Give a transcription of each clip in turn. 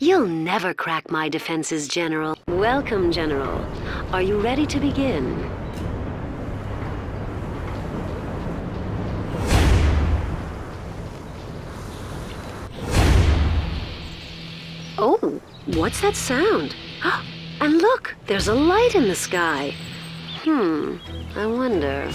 You'll never crack my defenses, General. Welcome, General. Are you ready to begin? Oh, what's that sound? And look, there's a light in the sky. Hmm, I wonder.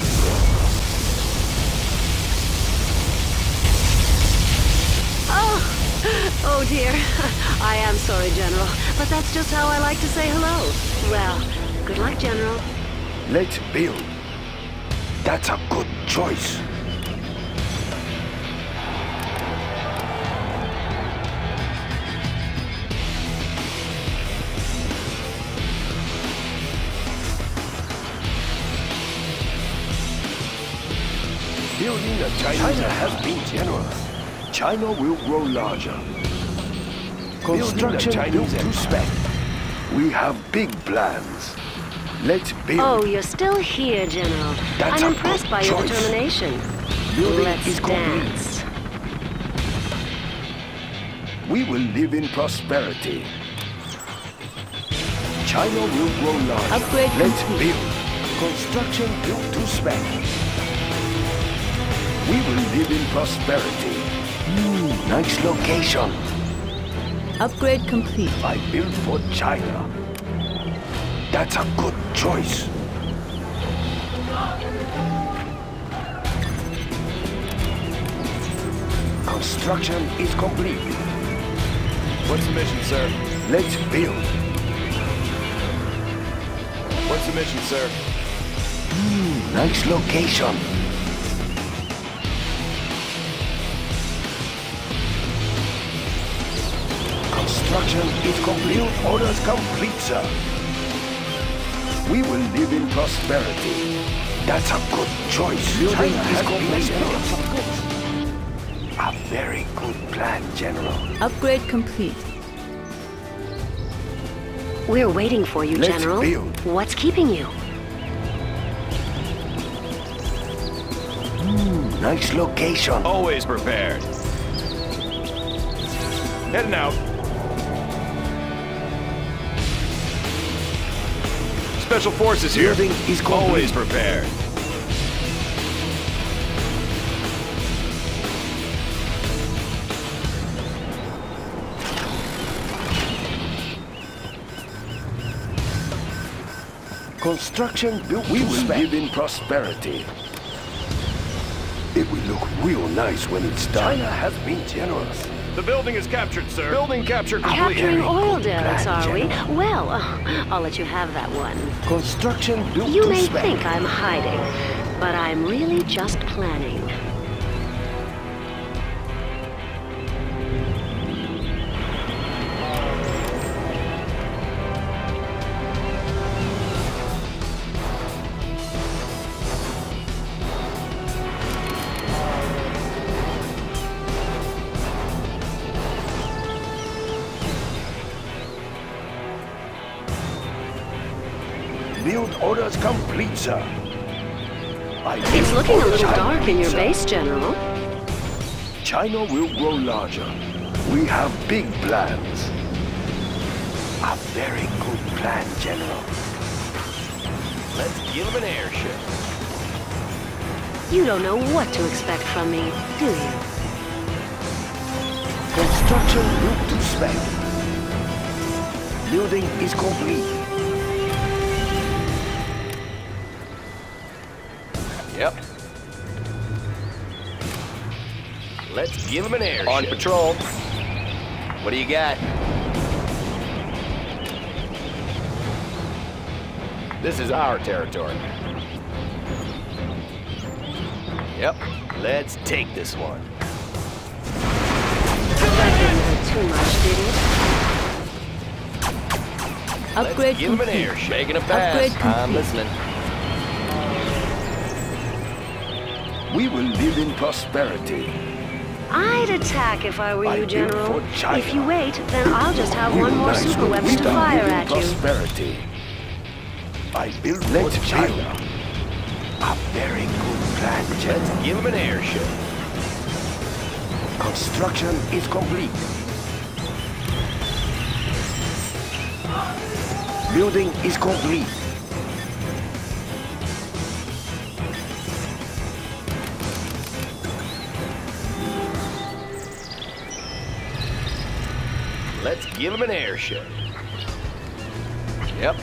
Oh, dear. I am sorry, General, but that's just how I like to say hello. Well, good luck, General. Let's build. That's a good choice. Building a China, China has been generous. China will grow larger. Construction built to spec. We have big plans. Let's build. Oh, you're still here, General. That's I'm a impressed good by your choice. determination. Building Let's is complete. dance. We will live in prosperity. China will grow large. Upgrade Let's complete. build. Construction built to spec. We will live in prosperity. Hmm, nice location. Upgrade complete. I built for China. That's a good choice. Construction is complete. What's the mission, sir? Let's build. What's the mission, sir? Hmm, nice location. Construction is complete. Orders complete, sir. We will live in prosperity. That's a good choice. Building is complete. A very good plan, General. Upgrade complete. We're waiting for you, Let's General. build. What's keeping you? Hmm, nice location. Always prepared. Heading out. Special Forces here. Building is complete. Always prepared. Construction built We will live in prosperity. It will look real nice when it's done. China has been generous. The building is captured, sir. Building captured complete. Capturing oil good derricks, are we? Well, uh, I'll let you have that one. Construction built You to may spec. think I'm hiding, but I'm really just planning. I It's looking a little China, dark in your base, General. China will grow larger. We have big plans. A very good plan, General. Let's give him an airship. You don't know what to expect from me, do you? Construction built to spec. Building is complete. Give him an airship. On patrol. What do you got? This is our territory. Yep. Let's take this one. That didn't hurt too much, did it? Upgrade Let's give him an complete. airship. Making a pass. Upgrade I'm listening. We will live in prosperity. I'd attack if I were I you, General. If you wait, then I'll just have one more super weapon to fire at prosperity. you. I build Let's for China. Build. A very good plan, General. Let's give him an airship. Construction is complete. Building is complete. Let's give him an air show. Yep.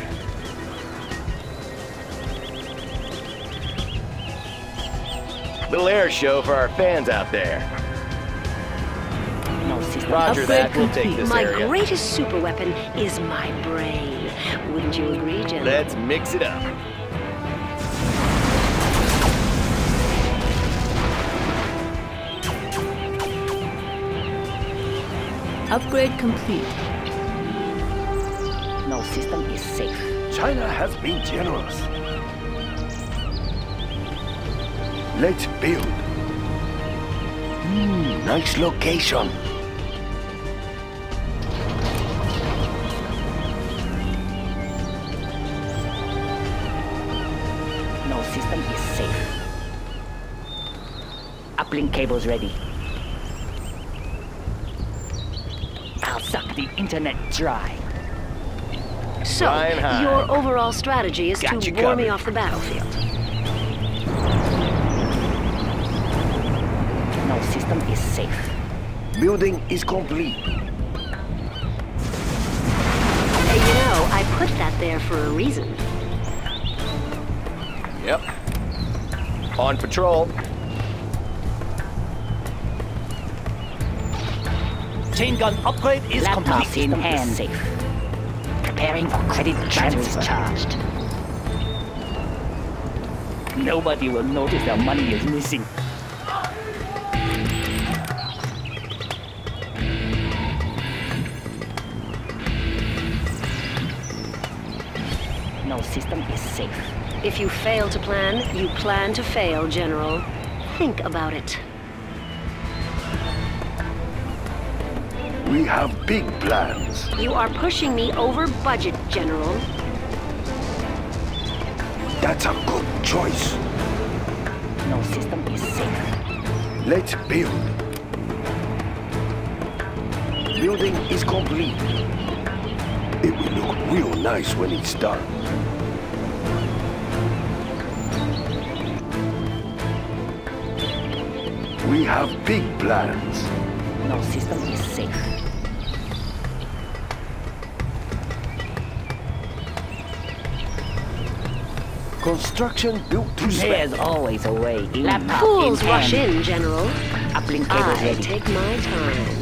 Little air show for our fans out there. No system. Roger that. We'll take this My area. greatest super weapon is my brain. Wouldn't you agree, General? Let's mix it up. Upgrade complete. No system is safe. China has been generous. Let's build. Hmm, nice location. No system is safe. Uplink cables ready. I'll suck the internet dry. So, your overall strategy is Got to you bore me off the battlefield. No system is safe. Building is complete. Hey, you know, I put that there for a reason. Yep. On patrol. Chain gun upgrade is Laptop complete. in hand. Safe. Preparing for credit transfer. charged. Nobody will notice their money is missing. No system is safe. If you fail to plan, you plan to fail, General. Think about it. We have big plans. You are pushing me over budget, General. That's a good choice. No system is safe. Let's build. Building is complete. It will look real nice when it's done. We have big plans. No system is safe. Construction built to There's always a way in. Laptop Fools in rush hand. in, General. Uplink cables I ready. take my time.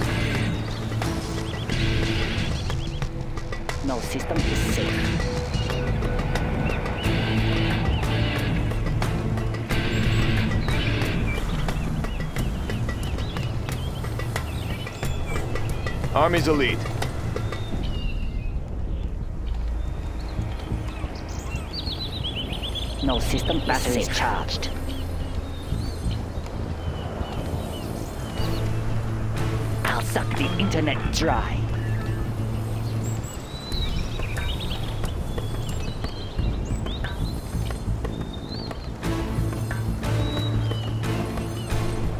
No system is safe. Army's elite. No system battery charged. I'll suck the internet dry.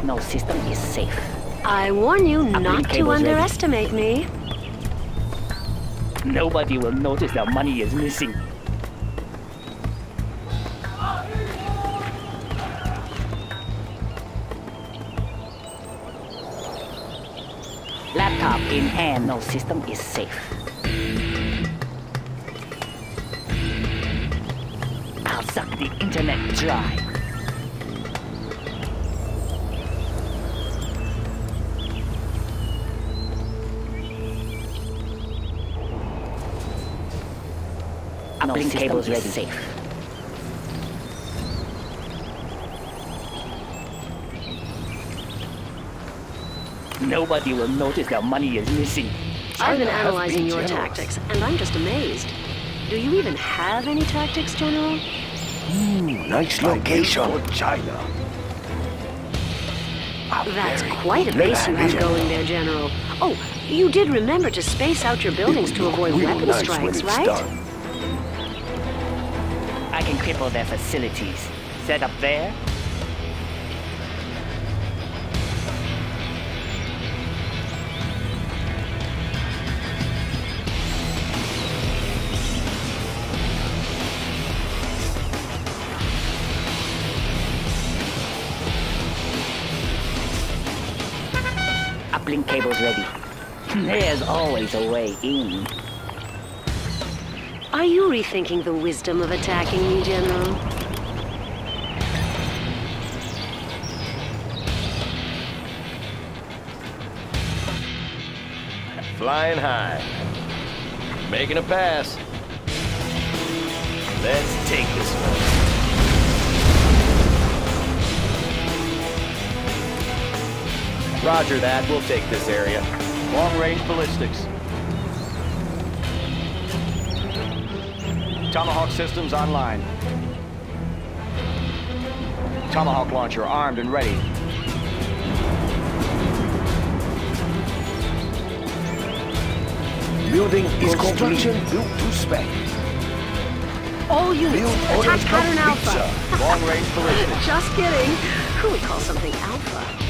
No system is safe. I warn you Uplink not to cables ready. underestimate me. Nobody will notice their money is missing. In hand, no system is safe. I'll suck the internet dry. Uplink cables ready. Safe. Nobody will notice their money is missing. I've been analyzing been your generous. tactics, and I'm just amazed. Do you even have any tactics, General? Nice location. For China. A That's quite a good base you have going there, General. Oh, you did remember to space out your buildings to avoid weapon nice when strikes, it's right? done. I can cripple their facilities. Set up there. Uplink cables ready. There's always a way in. Are you rethinking the wisdom of attacking me, General? Flying high. Making a pass. Let's take this one. Roger that. We'll take this area. Long-range ballistics. Tomahawk systems online. Tomahawk launcher armed and ready. Building is construction built to spec. All units, Build attack orders pattern from Alpha. Long-range ballistics. Just kidding. Who would call something Alpha?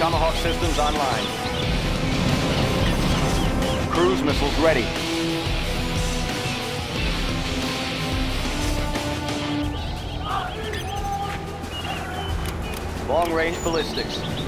Tomahawk systems online. Cruise missiles ready. Long-range ballistics.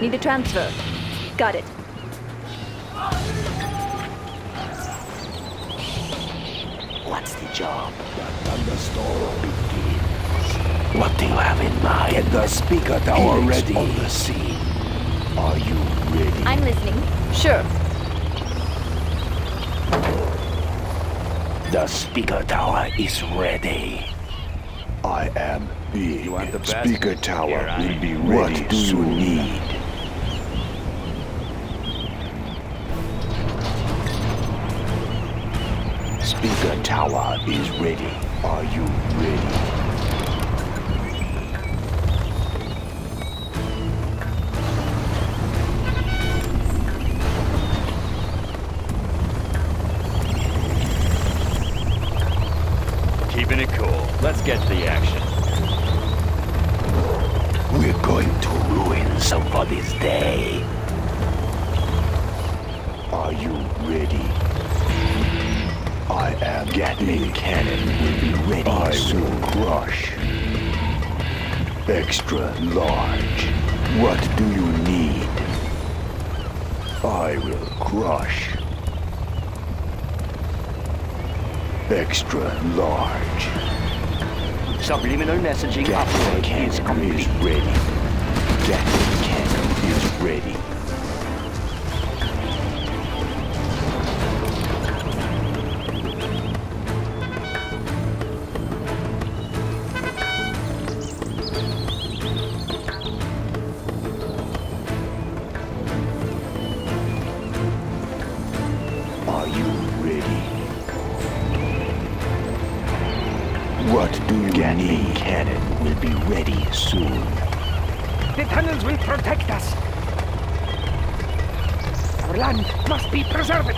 Need a transfer. Got it. What's the job? The thunderstorm begins. What do you have in mind? Get the speaker tower ready. on the scene. Are you ready? I'm listening. Sure. The speaker tower is ready. I am big. You want the best? Speaker tower Here I will be ready What do you need? Tower is ready. Are you ready? Keeping it cool. Let's get to the action. We're going to ruin somebody's day. Are you ready? I am Gatling cannon will be ready I soon. crush. Extra large. What do you need? I will crush. Extra large. Subliminal messaging Gatling upgrade is cannon is ready. Gatling cannon is ready. Must it.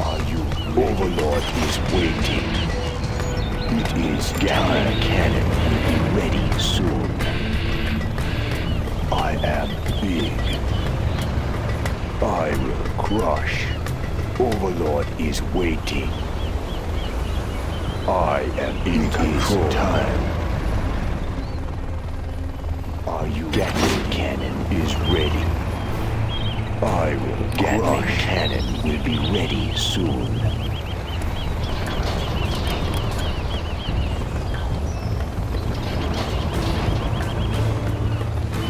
Are you Overlord is waiting. It is Gatling cannon will be ready soon. I am big. I will crush. Overlord is waiting. I am in control. time. Are you Gatling cannon is ready. I will get Gatling cannon will be ready soon.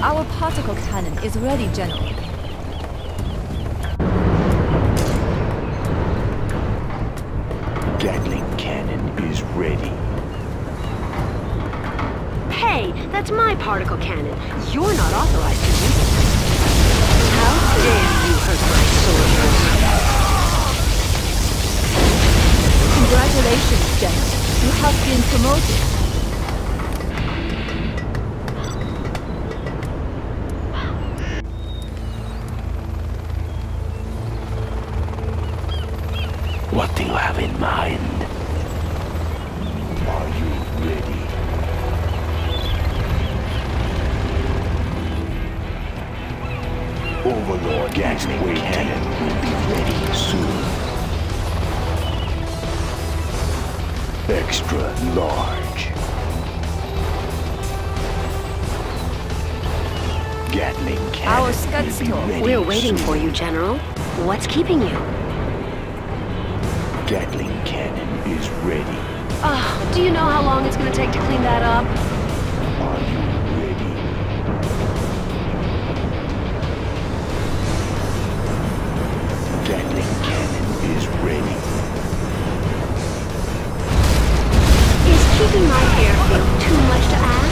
Our particle cannon is ready, General. Particle cannon. You're not authorized to waiting for you, General. What's keeping you? Gatling Cannon is ready. Oh, do you know how long it's gonna take to clean that up? Are you ready? Gatling cannon is ready. Is keeping my airfield too much to ask?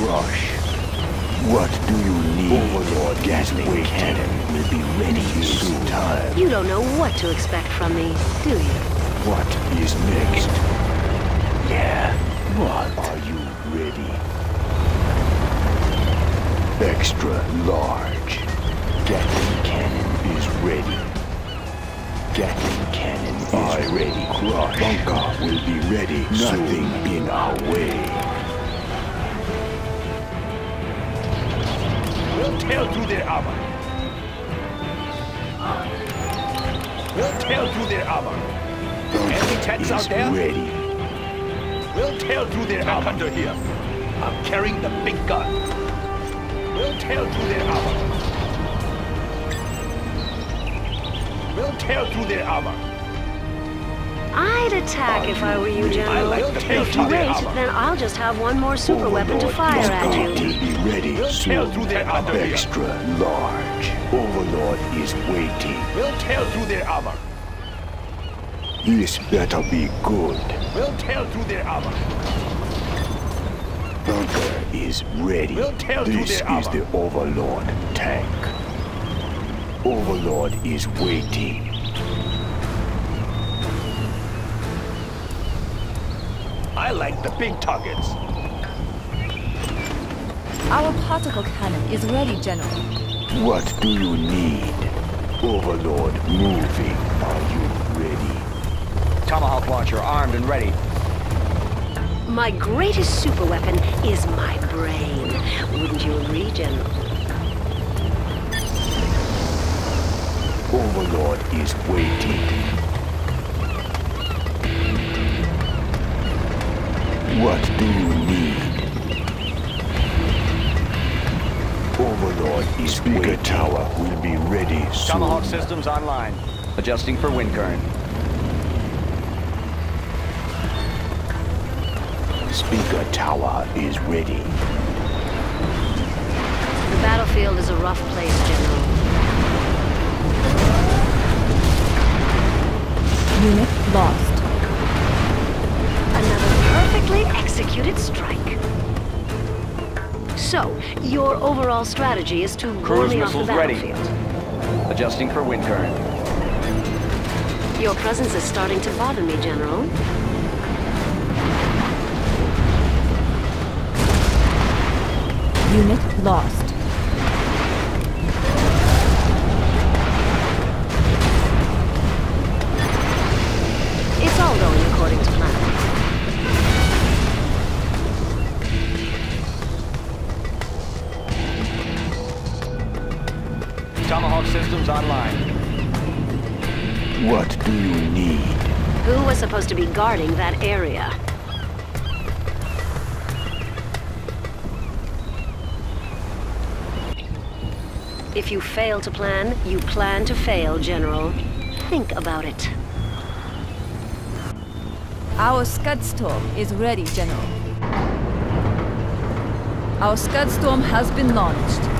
Will crush. What do you need? Overlord Gatling cannon will be ready soon. Time. You don't know what to expect from me, do you? What is next? Yeah. What? Are you ready? Extra large. Gatling cannon is ready. Gatling cannon is ready. Crush. Bunker will be ready. Nothing in our way. We'll tear through their armor. We'll tear through their armor. Enemy tanks is out there? ready. We'll tear through their armor. under here. I'm carrying the big gun. We'll tear through their armor. We'll tear through their armor. I'd attack if I were you, I General. like the If you wait, armor. then I'll just have one more oh, super weapon to fire is at going you. to be ready We'll tear soon. through their armor. Extra large. Overlord is waiting. We'll tear through their armor. This better be good. We'll tear through their armor. Bunker is ready. We'll tear through this is armor. the Overlord tank. Overlord is waiting. I like the big targets. Our particle cannon is ready, General. What do you need? Overlord moving. Are you ready? Tomahawk launcher armed and ready. My greatest super weapon is my brain. Wouldn't you agree, General? Overlord is waiting. What do you need? Overlord is Speaker waiting. Tower will be ready soon. Tomahawk systems online. Adjusting for wind current. Speaker Tower is ready. The battlefield is a rough place, General. Unit lost. Another perfectly executed strike. So, your overall strategy is to lure Cruise me off the missiles ready. battlefield. Adjusting for wind current. Your presence is starting to bother me, General. Unit lost. Was supposed to be guarding that area? If you fail to plan, you plan to fail, General. Think about it. Our Scudstorm is ready, General. Our Scudstorm has been launched.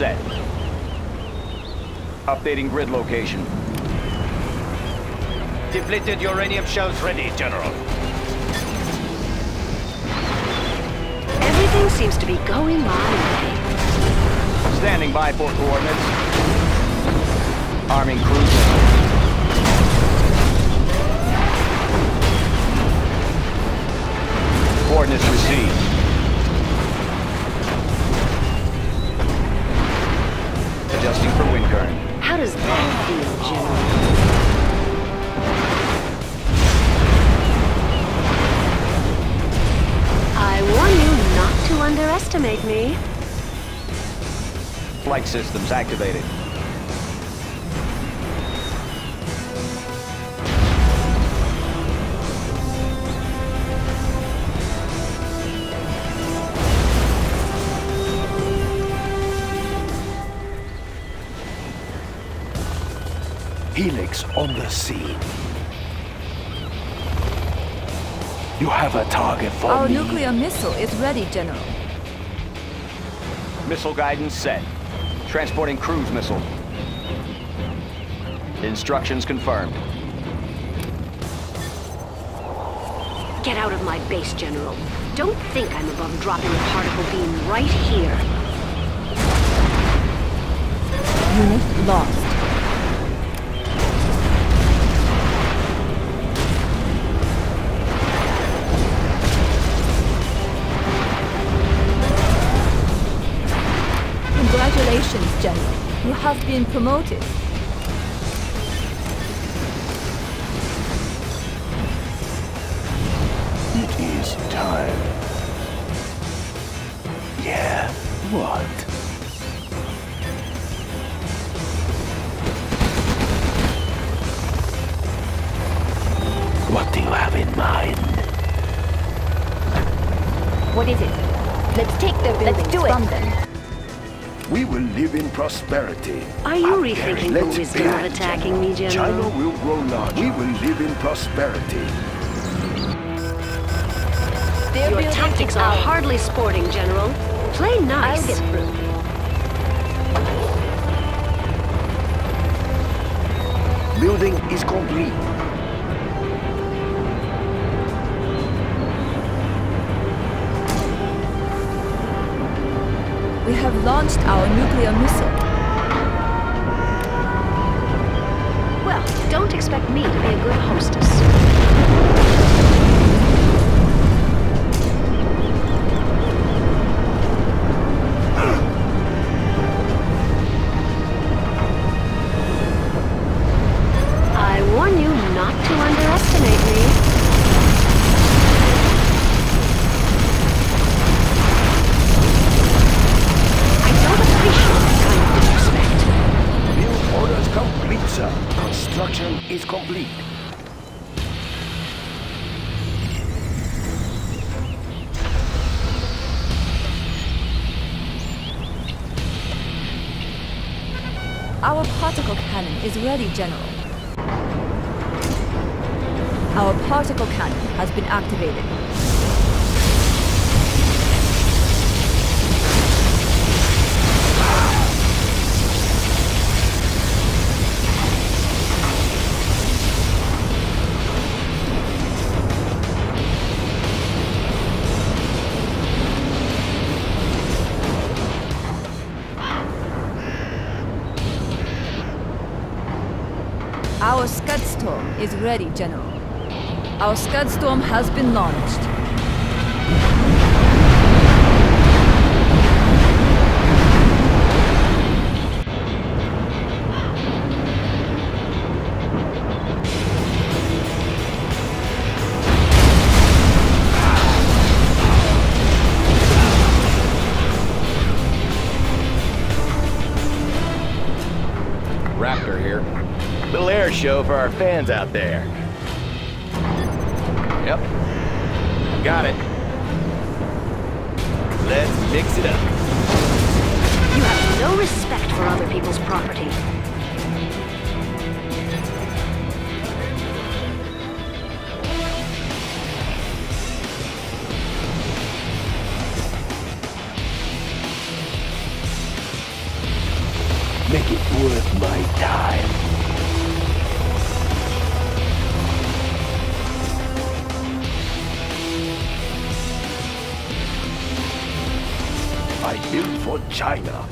Set. Updating grid location. Depleted uranium shells ready, General. Everything seems to be going my way. Standing by for coordinates. Arming cruise missile. Coordinates received. Adjusting for wind current. How does that feel, General? I warn you not to underestimate me. Flight systems activated. Helix on the scene. You have a target for Our me. nuclear missile is ready, General. Missile guidance set. Transporting cruise missile. Instructions confirmed. Get out of my base, General. Don't think I'm above dropping a particle beam right here. Unit lost. General. You have been promoted. It is time. Yeah, what? What do you have in mind? What is it? Let's take their buildings Let's do it. from them. We will live in prosperity. Are you Up rethinking there, the let's wisdom of attacking me, General? China will grow larger. We will live in prosperity. Their Your tactics are ours. hardly sporting, General. Play I'll nice. get through. Building is complete. We have launched our nuclear missile. Well, don't expect me to be a good hostess. Construction is complete. Our particle cannon is ready, General. Our particle cannon has been activated. Ready, General. Our Scud Storm has been launched. Show for our fans out there. Yep. Got it. Let's mix it up. You have no respect for other people's property. Make it worth my China.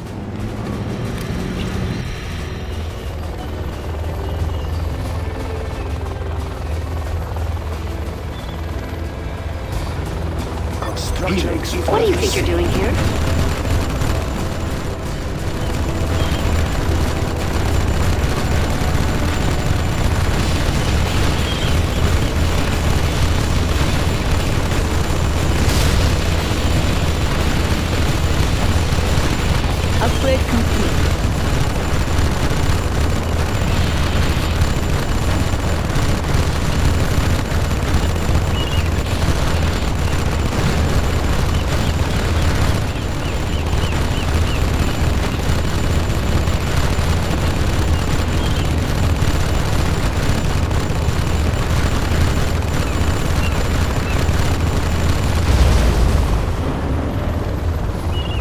Construction What do you think you're doing here? Upgrade complete.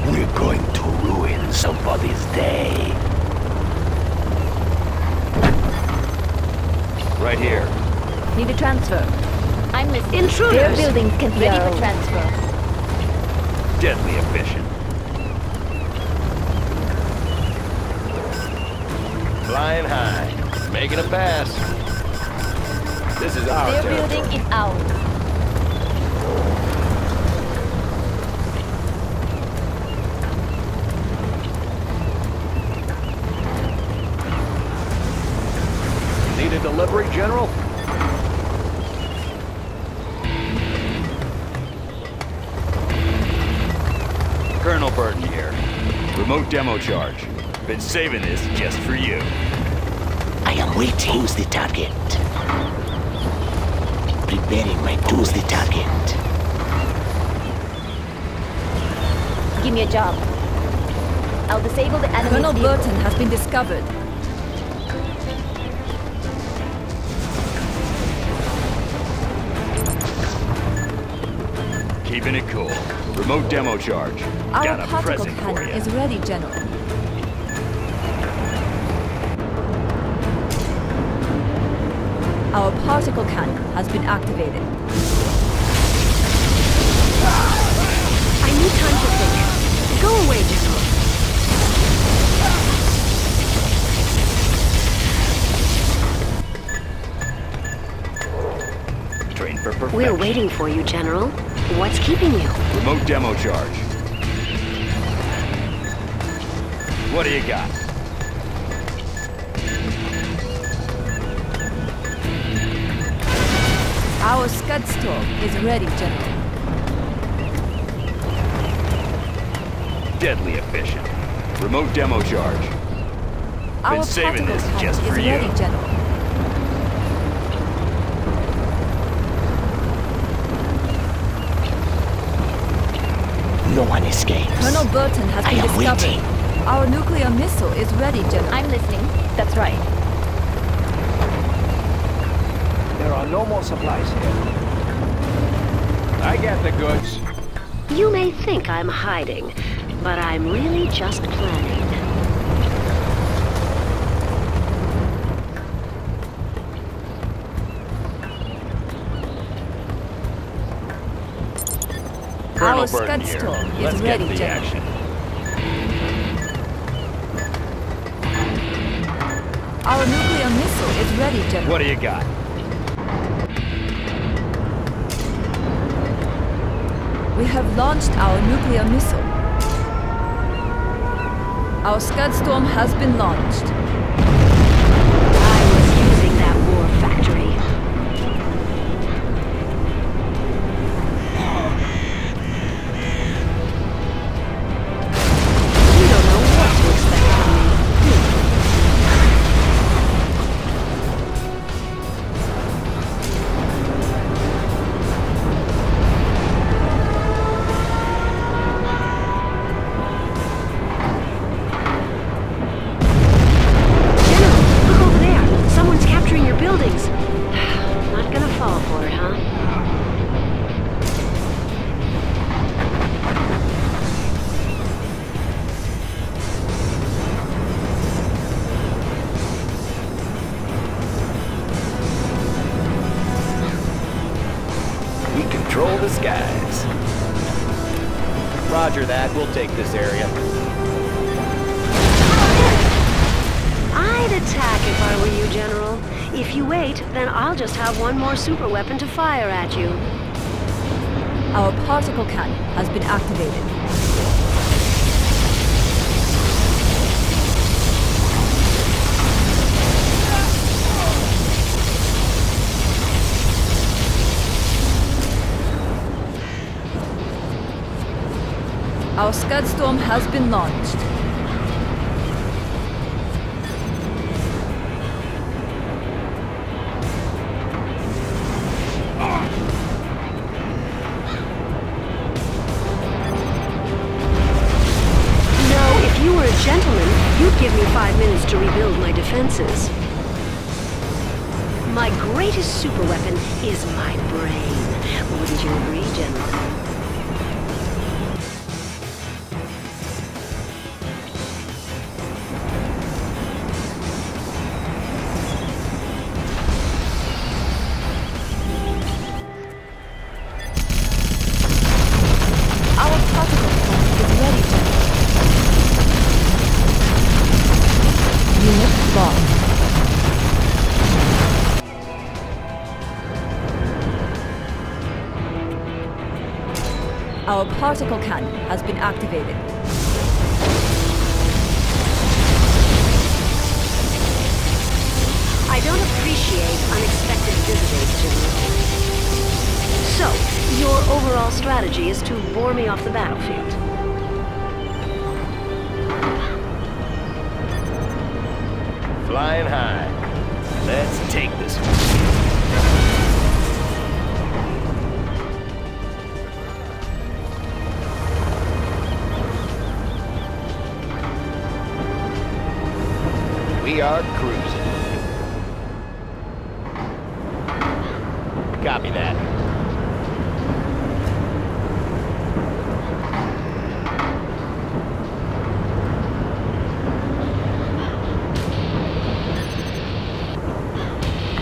We're going to ruin somebody's day. Right here. Need a transfer. I'm listening. Intruders. Their buildings can be ready for transfer. Deadly efficient. Flying high. Making a pass. This is our Their territory. building is ours. Need a delivery, General? Colonel Burton here. Remote demo charge. Been saving this just for you. I am waiting. Who's the target? Preparing my tools. the target? Give me a job. I'll disable the enemy. Colonel vehicle. Burton has been discovered. Keeping it cool. Remote demo charge. Our Got a particle present for cannon you. is ready, General. Our particle cannon has been activated. I need time to think. Go away, General. Train for perfection. We're waiting for you, General. What's keeping you? Remote demo charge. What do you got? Our Scud Storm is ready, General. Deadly efficient. Remote demo charge. Our saving this just for you. ready, General. No one escapes. Colonel Burton has I been am discovered. waiting. Our nuclear missile is ready, General. I'm listening. That's right. There are no more supplies here. I got the goods. You may think I'm hiding, but I'm really just planning. Colonel Our Burton Scud here. Storm is Let's ready, get the General. action. Our nuclear missile is ready, General. What do you got? We have launched our nuclear missile. Our Scud Storm has been launched. Super weapon to fire at you. Our particle cannon has been activated. Our Scud Storm has been launched. Greatest super weapon is my brain. Wouldn't you agree, General? Particle cannon has been activated. I don't appreciate unexpected visitors, General. So, your overall strategy is to bore me off the battlefield. Flying high. Let's take this one. We are cruising. Copy that.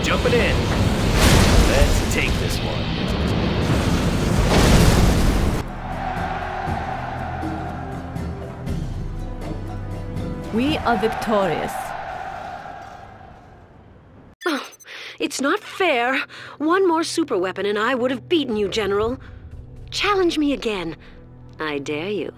Jumping in. Let's take this one. We are victorious. Oh, it's not fair. One more super weapon and I would have beaten you, General. Challenge me again. I dare you.